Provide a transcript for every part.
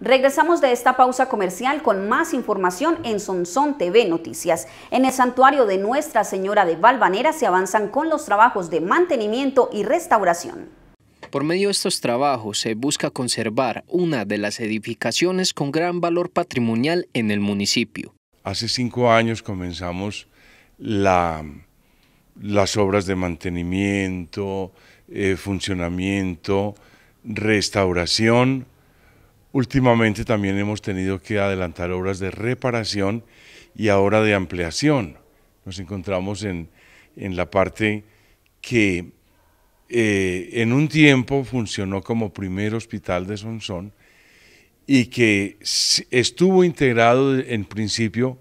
Regresamos de esta pausa comercial con más información en Sonson TV Noticias. En el santuario de Nuestra Señora de Valvanera se avanzan con los trabajos de mantenimiento y restauración. Por medio de estos trabajos se busca conservar una de las edificaciones con gran valor patrimonial en el municipio. Hace cinco años comenzamos la, las obras de mantenimiento, eh, funcionamiento, restauración. Últimamente también hemos tenido que adelantar obras de reparación y ahora de ampliación. Nos encontramos en, la parte que eh, en un tiempo funcionó como primer hospital de Sonsón y que estuvo integrado en principio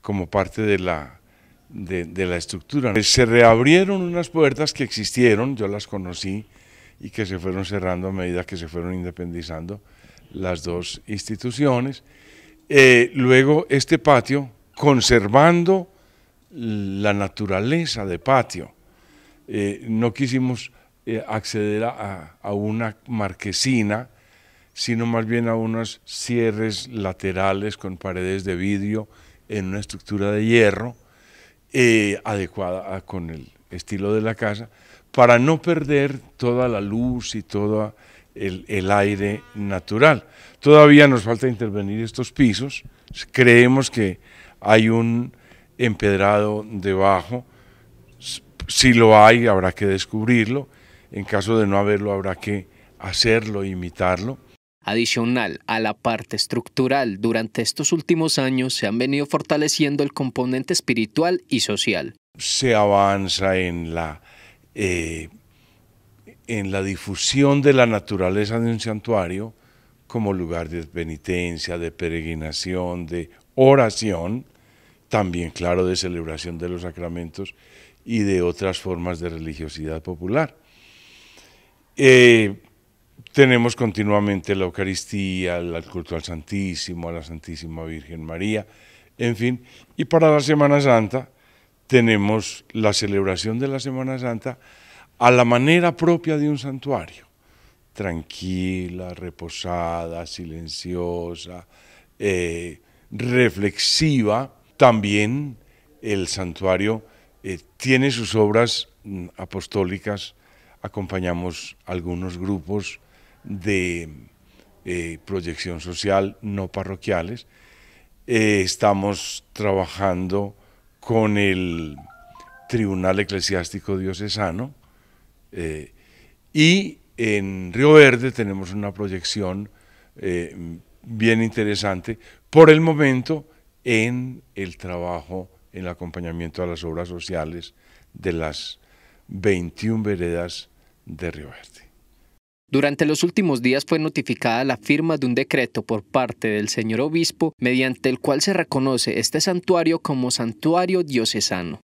como parte de la, de, la estructura. Se reabrieron unas puertas que existieron, yo las conocí, y que se fueron cerrando a medida que se fueron independizando las dos instituciones. Eh, luego este patio, conservando la naturaleza de patio, eh, no quisimos eh, acceder a, una marquesina, sino más bien a unos cierres laterales con paredes de vidrio en una estructura de hierro, adecuada con el estilo de la casa, para no perder toda la luz y todo el, aire natural. Todavía nos falta intervenir estos pisos, creemos que hay un empedrado debajo, si lo hay habrá que descubrirlo, en caso de no haberlo habrá que hacerlo, imitarlo. Adicional a la parte estructural, durante estos últimos años se han venido fortaleciendo el componente espiritual y social. Se avanza en la, eh, en la difusión de la naturaleza de un santuario como lugar de penitencia, de peregrinación, de oración, también claro de celebración de los sacramentos y de otras formas de religiosidad popular. Eh, tenemos continuamente la Eucaristía, el culto al Santísimo, a la Santísima Virgen María, en fin. Y para la Semana Santa tenemos la celebración de la Semana Santa a la manera propia de un santuario, tranquila, reposada, silenciosa, eh, reflexiva. También el santuario eh, tiene sus obras mm, apostólicas, acompañamos algunos grupos de eh, proyección social no parroquiales. Estamos trabajando con el Tribunal Eclesiástico Diocesano eh, y en Río Verde tenemos una proyección bien interesante por el momento en el trabajo, en el acompañamiento a las obras sociales de las 21 veredas de Río Verde. Durante los últimos días fue notificada la firma de un decreto por parte del señor obispo mediante el cual se reconoce este santuario como santuario diocesano.